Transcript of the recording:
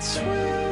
between